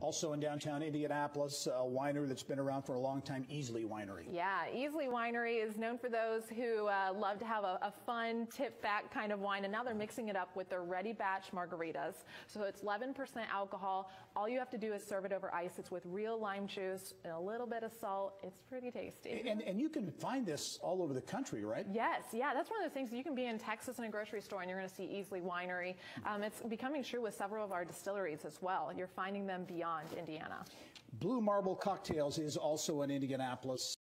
Also in downtown Indianapolis, a winery that's been around for a long time, Easley Winery. Yeah, Easley Winery is known for those who uh, love to have a, a fun, tip-back kind of wine, and now they're mixing it up with their ready batch margaritas. So it's 11% alcohol. All you have to do is serve it over ice. It's with real lime juice and a little bit of salt. It's pretty tasty. And, and you can find this all over the country, right? Yes, yeah, that's one of the things. You can be in Texas in a grocery store and you're going to see Easley Winery. Um, it's becoming true with several of our distilleries as well. You're finding them beyond Indiana. Blue Marble Cocktails is also in Indianapolis.